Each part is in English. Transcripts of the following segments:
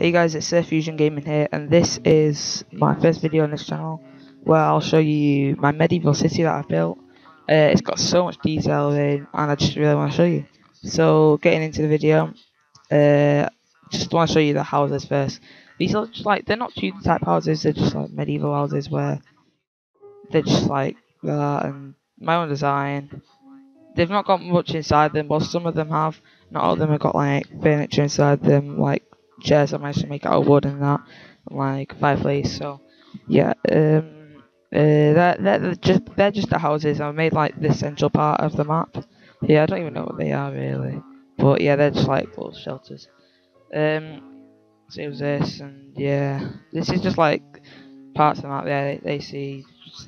Hey guys, it's Sir Fusion Gaming here, and this is my first video on this channel, where I'll show you my medieval city that I've built. Uh, it's got so much detail in, and I just really want to show you. So, getting into the video, uh, just want to show you the houses first. These are just like, they're not Tudor type houses, they're just like medieval houses where they're just like that, and my own design. They've not got much inside them, but some of them have. Not all of them have got like furniture inside them, like chairs I managed to make out of wood and that, like fireplace. So yeah, um, uh, they're, they're just they're just the houses. I made like the central part of the map. Yeah, I don't even know what they are really, but yeah, they're just like little shelters. Um, so it was this, and yeah, this is just like parts of the map. Yeah, they, they see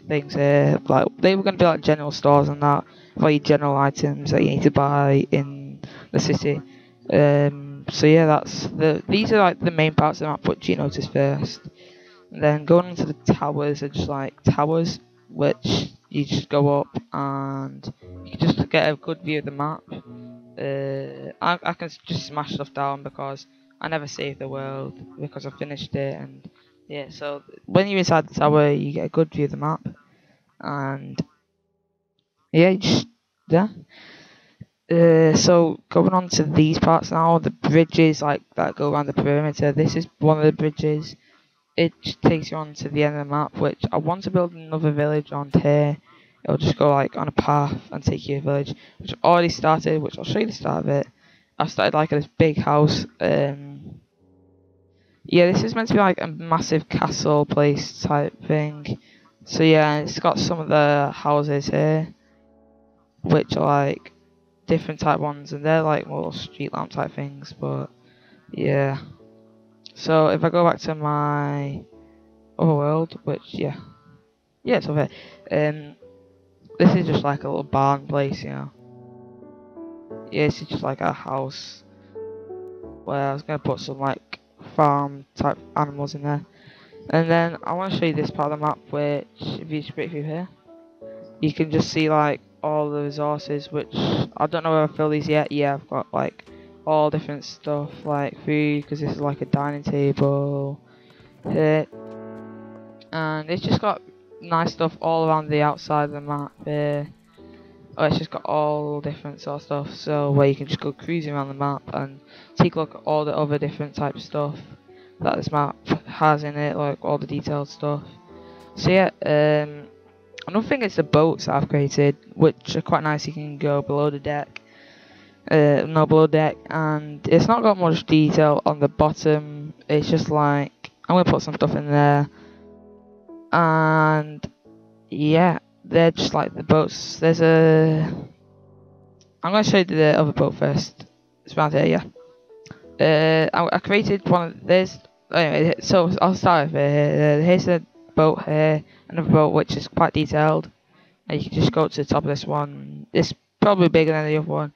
things here. Like they were gonna be like general stores and that, for your general items that you need to buy in the city. Um, so yeah, that's the these are like the main parts of the map which you notice first. And then going into the towers are just like towers which you just go up and you just get a good view of the map. Uh, I, I can just smash stuff down because I never saved the world because I finished it and yeah so when you're inside the tower you get a good view of the map and yeah just yeah uh, so going on to these parts now, the bridges like that go around the perimeter. This is one of the bridges. It takes you on to the end of the map, which I want to build another village on here. It'll just go like on a path and take you to a village, which I've already started, which I'll show you the start of it. I've started like this big house. Um, yeah, this is meant to be like a massive castle place type thing. So yeah, it's got some of the houses here, which are like different type ones, and they're like more street lamp type things. But yeah. So if I go back to my other world, which yeah, yeah, it's over. Um, this is just like a little barn place, you know. Yeah, it's just like a house where I was gonna put some like farm type animals in there. And then I want to show you this part of the map, which if you scroll through here, you can just see like all the resources, which I don't know if I fill these yet. Yeah, I've got like all different stuff like food, because this is like a dining table. Here. And it's just got nice stuff all around the outside of the map here. Oh, it's just got all different sort of stuff, so where you can just go cruising around the map and take a look at all the other different type of stuff that this map has in it, like all the detailed stuff. So yeah, um, Another thing is the boats I've created, which are quite nice. You can go below the deck, uh, no below deck, and it's not got much detail on the bottom. It's just like I'm gonna put some stuff in there, and yeah, they're just like the boats. There's a. I'm gonna show you the other boat first. It's around here, yeah. Uh, I, I created one of this. Anyway, so I'll start with uh, here's the boat here, another boat which is quite detailed. And you can just go to the top of this one. It's probably bigger than the other one.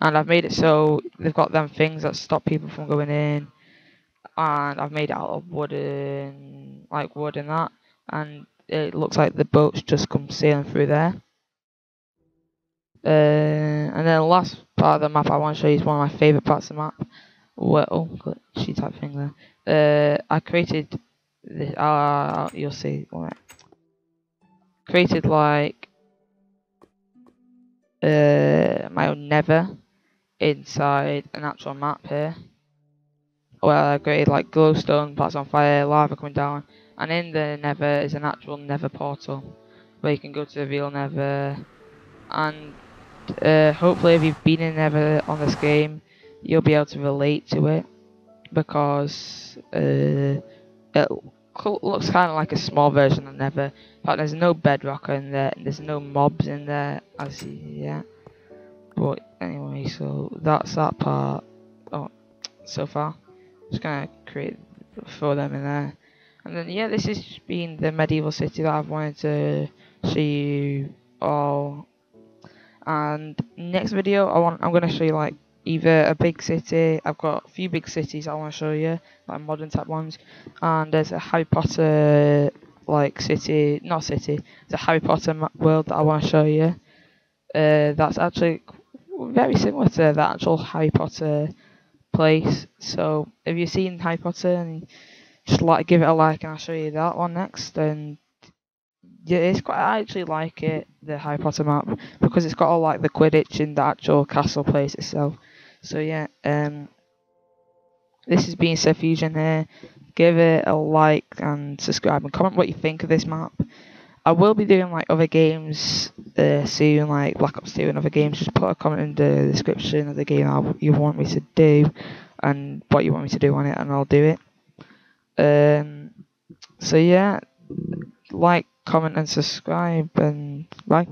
And I've made it so they've got them things that stop people from going in. And I've made it out of wooden, like wood and that. And it looks like the boats just come sailing through there. Uh, and then the last part of the map I want to show you is one of my favourite parts of the map. Well, oh, glitchy type thing there. Uh, I created uh, you'll see. Created like uh, my own nether inside an actual map here. Well, I created like glowstone, parts on fire, lava coming down, and in the Nether is an actual Nether portal where you can go to the real Nether. And uh, hopefully, if you've been in Nether on this game, you'll be able to relate to it because uh, it looks kind of like a small version of Nether, but there's no bedrock in there, there's no mobs in there, as yeah. But anyway, so that's that part. Oh, so far, just gonna create throw them in there, and then yeah, this has been the medieval city that I've wanted to show you all. And next video, I want I'm gonna show you like either a big city. I've got a few big cities I want to show you, like modern type ones, and there's a Harry Potter like city, not city, a Harry Potter world that I want to show you. Uh, that's actually very similar to the actual Harry Potter place. So if you've seen Harry Potter and just like give it a like and I'll show you that one next and yeah, it's quite I actually like it, the Harry Potter map, because it's got all like the Quidditch in the actual castle place itself. So yeah, um this has been Sir Fusion here. Give it a like and subscribe and comment what you think of this map. I will be doing like other games uh, soon, like Black Ops 2 and other games. Just put a comment in the description of the game you want me to do and what you want me to do on it, and I'll do it. Um, so yeah, like, comment, and subscribe, and bye.